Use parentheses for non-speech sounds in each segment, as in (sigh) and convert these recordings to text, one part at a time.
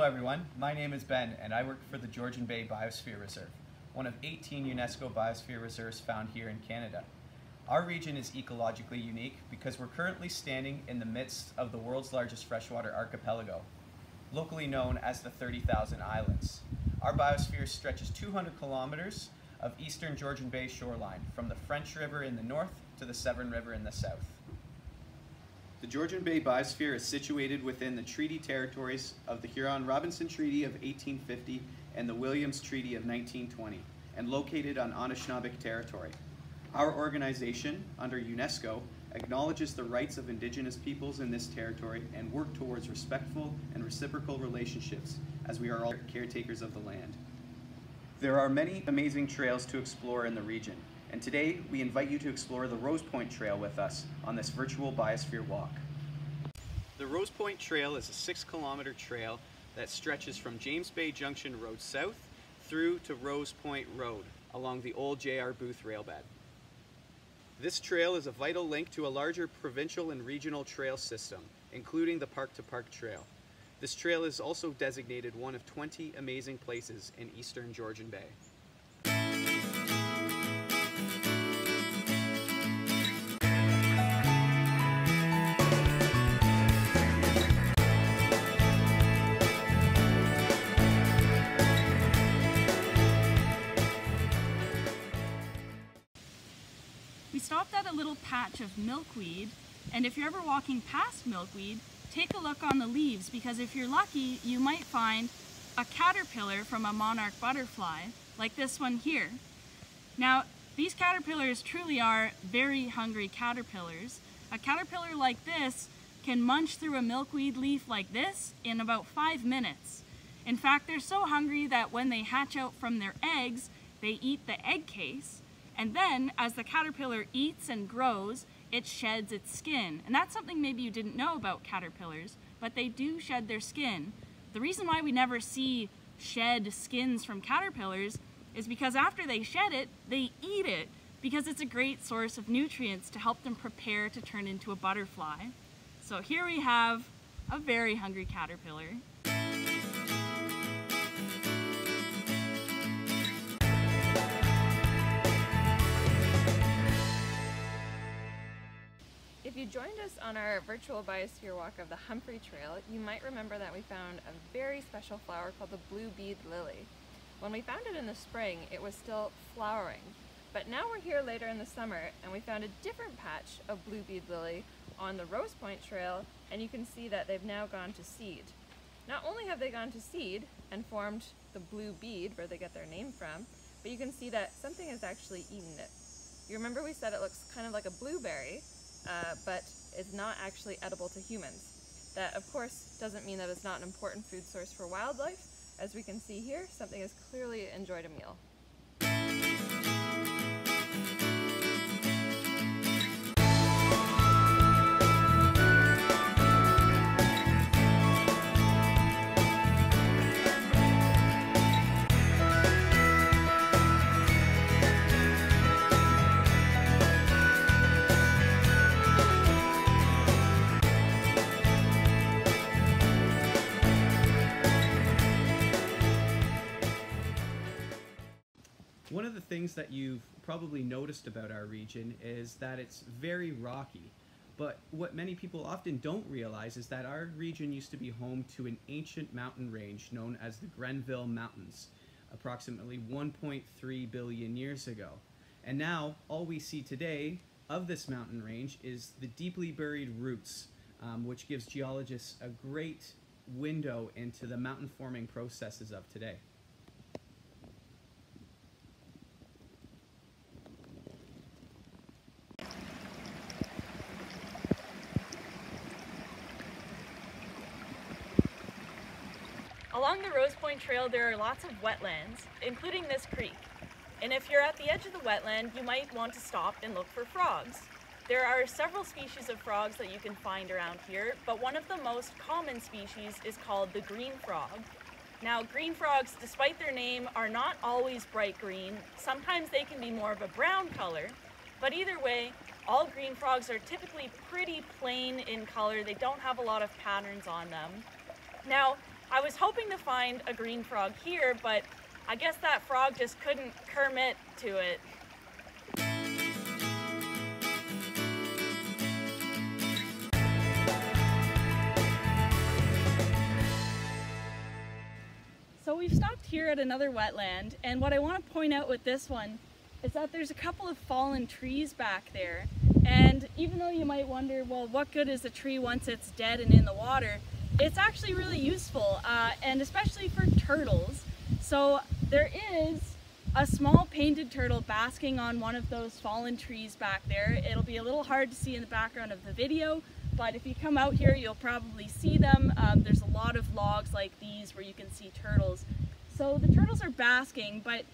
Hello everyone, my name is Ben and I work for the Georgian Bay Biosphere Reserve, one of 18 UNESCO Biosphere Reserves found here in Canada. Our region is ecologically unique because we're currently standing in the midst of the world's largest freshwater archipelago, locally known as the 30,000 Islands. Our biosphere stretches 200 kilometers of eastern Georgian Bay shoreline, from the French River in the north to the Severn River in the south. The Georgian Bay Biosphere is situated within the treaty territories of the Huron-Robinson Treaty of 1850 and the Williams Treaty of 1920, and located on Anishinaabeg territory. Our organization, under UNESCO, acknowledges the rights of indigenous peoples in this territory and work towards respectful and reciprocal relationships as we are all caretakers of the land. There are many amazing trails to explore in the region, and today we invite you to explore the Rose Point Trail with us on this virtual biosphere walk. The Rose Point Trail is a six kilometer trail that stretches from James Bay Junction Road south through to Rose Point Road along the old J.R. Booth railbed. This trail is a vital link to a larger provincial and regional trail system, including the Park to Park Trail. This trail is also designated one of 20 amazing places in eastern Georgian Bay. Patch of milkweed, and if you're ever walking past milkweed, take a look on the leaves because if you're lucky, you might find a caterpillar from a monarch butterfly, like this one here. Now, these caterpillars truly are very hungry caterpillars. A caterpillar like this can munch through a milkweed leaf like this in about five minutes. In fact, they're so hungry that when they hatch out from their eggs, they eat the egg case, and then as the caterpillar eats and grows, it sheds its skin. And that's something maybe you didn't know about caterpillars, but they do shed their skin. The reason why we never see shed skins from caterpillars is because after they shed it, they eat it because it's a great source of nutrients to help them prepare to turn into a butterfly. So here we have a very hungry caterpillar. Joined us on our virtual biosphere walk of the Humphrey Trail, you might remember that we found a very special flower called the blue bead lily. When we found it in the spring, it was still flowering. But now we're here later in the summer and we found a different patch of blue bead lily on the Rose Point Trail and you can see that they've now gone to seed. Not only have they gone to seed and formed the blue bead where they get their name from, but you can see that something has actually eaten it. You remember we said it looks kind of like a blueberry, uh, but is not actually edible to humans. That of course doesn't mean that it's not an important food source for wildlife. As we can see here, something has clearly enjoyed a meal. The things that you've probably noticed about our region is that it's very rocky. But what many people often don't realize is that our region used to be home to an ancient mountain range known as the Grenville Mountains, approximately 1.3 billion years ago. And now, all we see today of this mountain range is the deeply buried roots, um, which gives geologists a great window into the mountain forming processes of today. Along the Rose Point Trail, there are lots of wetlands, including this creek. And if you're at the edge of the wetland, you might want to stop and look for frogs. There are several species of frogs that you can find around here, but one of the most common species is called the green frog. Now, green frogs, despite their name, are not always bright green. Sometimes they can be more of a brown color, but either way, all green frogs are typically pretty plain in color. They don't have a lot of patterns on them. Now, I was hoping to find a green frog here, but I guess that frog just couldn't Kermit to it. So we've stopped here at another wetland, and what I want to point out with this one is that there's a couple of fallen trees back there. And even though you might wonder, well, what good is a tree once it's dead and in the water? It's actually really useful, uh, and especially for turtles. So there is a small painted turtle basking on one of those fallen trees back there. It'll be a little hard to see in the background of the video, but if you come out here, you'll probably see them. Um, there's a lot of logs like these where you can see turtles. So the turtles are basking, but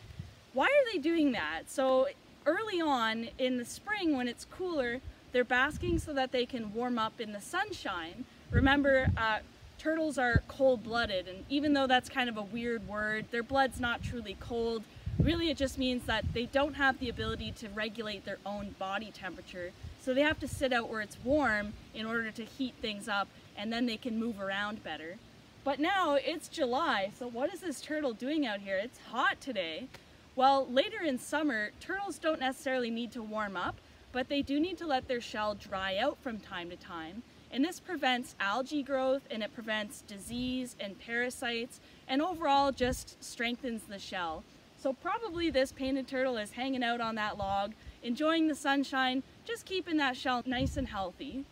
why are they doing that? So early on in the spring when it's cooler, they're basking so that they can warm up in the sunshine. Remember, uh, turtles are cold-blooded, and even though that's kind of a weird word, their blood's not truly cold. Really, it just means that they don't have the ability to regulate their own body temperature. So they have to sit out where it's warm in order to heat things up, and then they can move around better. But now it's July, so what is this turtle doing out here? It's hot today. Well, later in summer, turtles don't necessarily need to warm up, but they do need to let their shell dry out from time to time. And this prevents algae growth and it prevents disease and parasites and overall just strengthens the shell. So probably this painted turtle is hanging out on that log, enjoying the sunshine, just keeping that shell nice and healthy.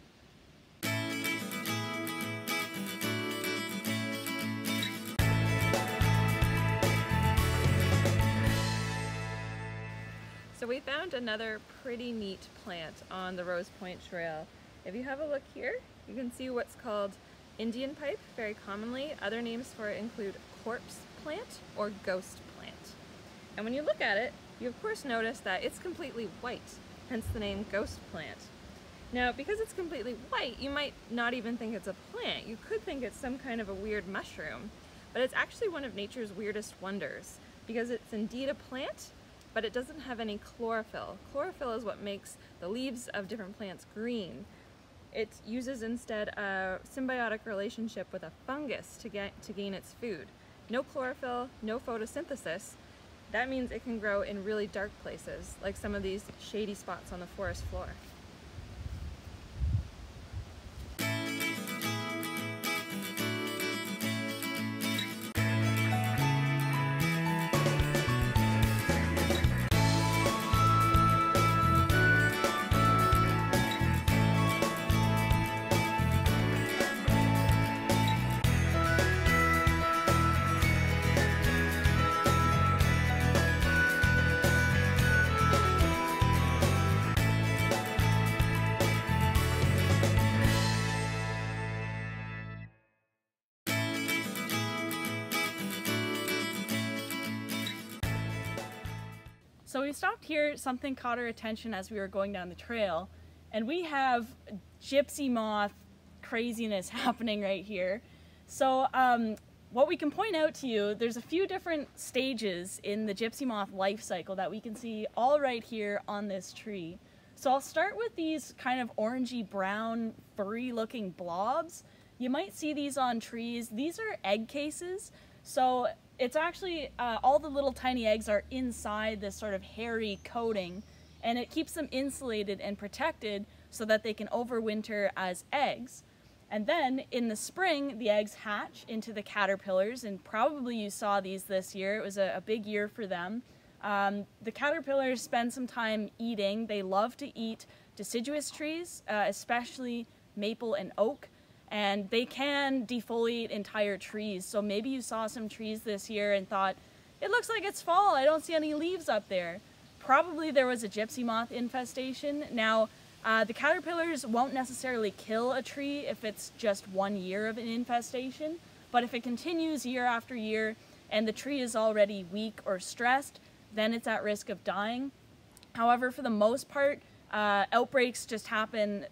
So we found another pretty neat plant on the Rose Point Trail. If you have a look here, you can see what's called Indian pipe very commonly. Other names for it include corpse plant or ghost plant. And when you look at it, you of course notice that it's completely white, hence the name ghost plant. Now, because it's completely white, you might not even think it's a plant. You could think it's some kind of a weird mushroom, but it's actually one of nature's weirdest wonders because it's indeed a plant but it doesn't have any chlorophyll. Chlorophyll is what makes the leaves of different plants green. It uses instead a symbiotic relationship with a fungus to, get, to gain its food. No chlorophyll, no photosynthesis. That means it can grow in really dark places, like some of these shady spots on the forest floor. So we stopped here, something caught our attention as we were going down the trail, and we have gypsy moth craziness (laughs) happening right here. So um, what we can point out to you, there's a few different stages in the gypsy moth life cycle that we can see all right here on this tree. So I'll start with these kind of orangey brown furry looking blobs. You might see these on trees. These are egg cases. So it's actually, uh, all the little tiny eggs are inside this sort of hairy coating and it keeps them insulated and protected so that they can overwinter as eggs. And then in the spring, the eggs hatch into the caterpillars, and probably you saw these this year. It was a, a big year for them. Um, the caterpillars spend some time eating. They love to eat deciduous trees, uh, especially maple and oak and they can defoliate entire trees. So maybe you saw some trees this year and thought, it looks like it's fall, I don't see any leaves up there. Probably there was a gypsy moth infestation. Now, uh, the caterpillars won't necessarily kill a tree if it's just one year of an infestation, but if it continues year after year and the tree is already weak or stressed, then it's at risk of dying. However, for the most part, uh, outbreaks just happen,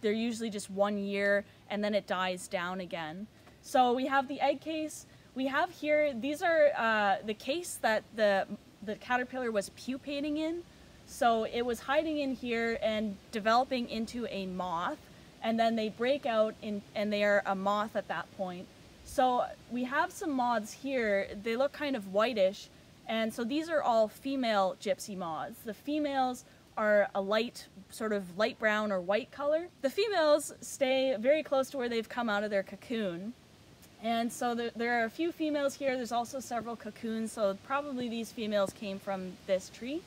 they're usually just one year and then it dies down again. So we have the egg case. We have here, these are uh, the case that the, the caterpillar was pupating in. So it was hiding in here and developing into a moth, and then they break out in, and they are a moth at that point. So we have some moths here. They look kind of whitish. And so these are all female gypsy moths. The females are a light, sort of light brown or white color. The females stay very close to where they've come out of their cocoon. And so there, there, are a few females here. There's also several cocoons, so probably these females came from this tree.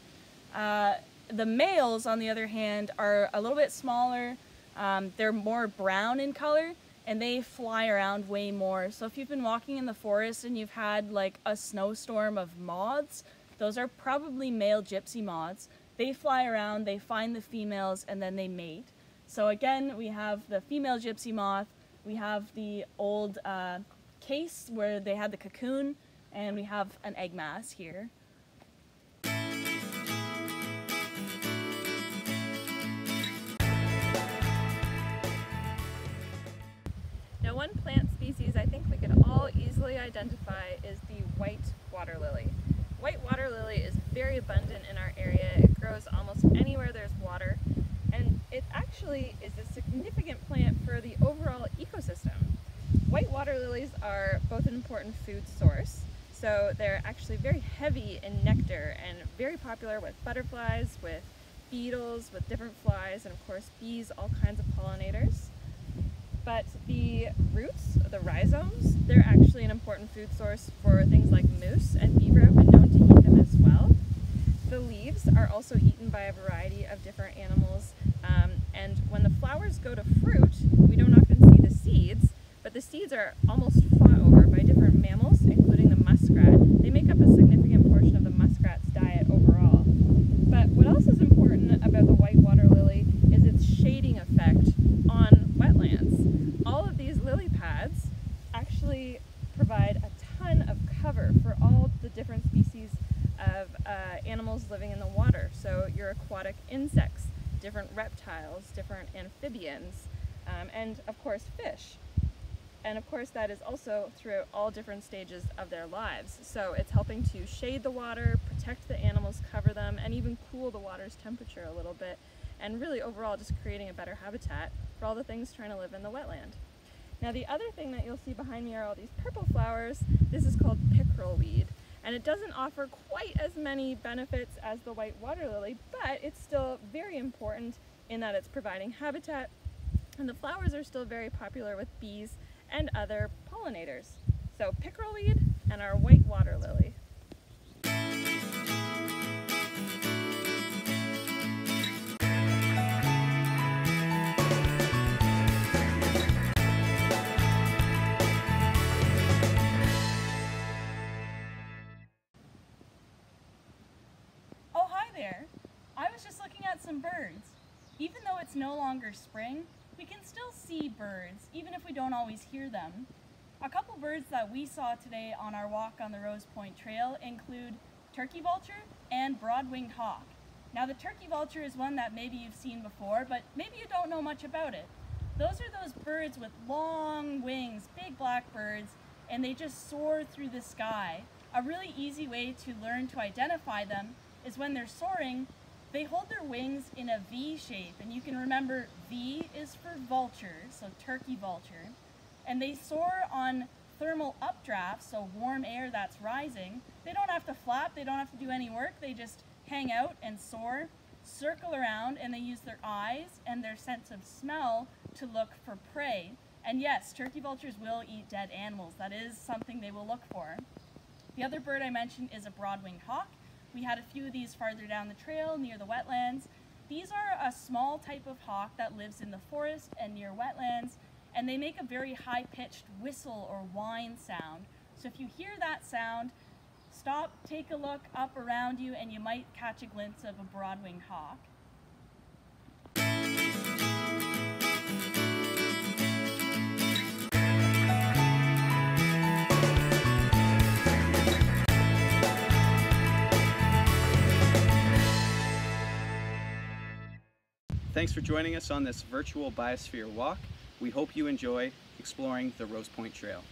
Uh, the males, on the other hand, are a little bit smaller. Um, they're more brown in color, and they fly around way more. So if you've been walking in the forest and you've had like a snowstorm of moths, those are probably male gypsy moths. They fly around, they find the females, and then they mate. So again, we have the female gypsy moth, we have the old uh, case where they had the cocoon, and we have an egg mass here. Now one plant species I think we could all easily identify is the white water lily. White water lily is very abundant in our area. It grows almost anywhere there's water and it actually is a significant plant for the overall ecosystem. White water lilies are both an important food source, so they're actually very heavy in nectar and very popular with butterflies, with beetles, with different flies, and of course bees, all kinds of pollinators. But the roots, the rhizomes, they're actually an important food source for things like moose and beaver have been known to eat them as well. The leaves are also eaten by a variety of different animals um, and when the flowers go to fruit, we don't often see the seeds, but the seeds are almost fought over by different mammals, including the muskrat. They make up a significant portion of the muskrat's diet overall. But what else is important about the white water lily is its shading effect on wetlands. All of these lily pads actually provide a ton of cover for all the different species of uh, animals living in the water. So your aquatic insects, different reptiles, different amphibians, um, and of course fish. And of course that is also through all different stages of their lives. So it's helping to shade the water, protect the animals, cover them, and even cool the water's temperature a little bit, and really overall just creating a better habitat for all the things trying to live in the wetland. Now the other thing that you'll see behind me are all these purple flowers. This is called pickerel weed and it doesn't offer quite as many benefits as the white water lily, but it's still very important in that it's providing habitat, and the flowers are still very popular with bees and other pollinators. So pickerelweed and our white water lily. Birds. Even though it's no longer spring, we can still see birds, even if we don't always hear them. A couple birds that we saw today on our walk on the Rose Point Trail include turkey vulture and broad-winged hawk. Now the turkey vulture is one that maybe you've seen before, but maybe you don't know much about it. Those are those birds with long wings, big black birds, and they just soar through the sky. A really easy way to learn to identify them is when they're soaring, they hold their wings in a V shape, and you can remember V is for vulture, so turkey vulture. And they soar on thermal updrafts, so warm air that's rising. They don't have to flap, they don't have to do any work, they just hang out and soar, circle around, and they use their eyes and their sense of smell to look for prey. And yes, turkey vultures will eat dead animals. That is something they will look for. The other bird I mentioned is a broad-winged hawk. We had a few of these farther down the trail near the wetlands. These are a small type of hawk that lives in the forest and near wetlands, and they make a very high-pitched whistle or whine sound. So if you hear that sound, stop, take a look up around you, and you might catch a glimpse of a broad-winged hawk. Thanks for joining us on this virtual biosphere walk. We hope you enjoy exploring the Rose Point Trail.